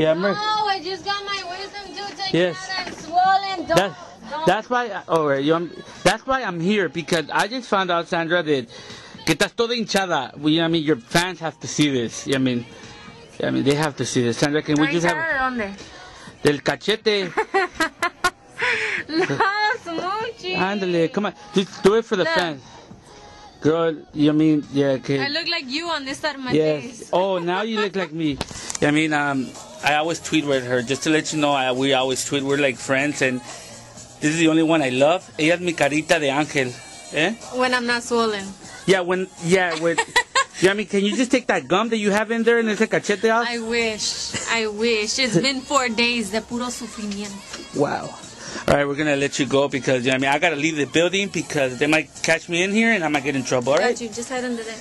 Yeah, No. I just got my wisdom tooth taken Yes. out. I'm swollen. Don't. That, don't. that's why. Oh, right, you, I'm, that's why I'm here because I just found out, Sandra, that que estás toda hinchada. We, I mean, your fans have to see this. I mean, I mean, they have to see this. Sandra, can we just have ¿Dónde? del cachete? No, Smoochy. Ándale, come on, just do it for the Look. fans. Girl, you mean, yeah, okay. I look like you on this side of my Yes. face. Oh, now you look like me. I mean, um, I always tweet with her just to let you know. I, we always tweet. We're like friends, and this is the only one I love. Ella es mi carita de ángel. Eh? When I'm not swollen. Yeah. When. Yeah. With. yeah. I mean, can you just take that gum that you have in there and ese cachete off? I wish. I wish. It's been four days de puro sufrimiento. Wow. All right, we're gonna let you go because I mean I gotta leave the building because they might catch me in here and I might get in trouble. All right. Got you. Just head under there.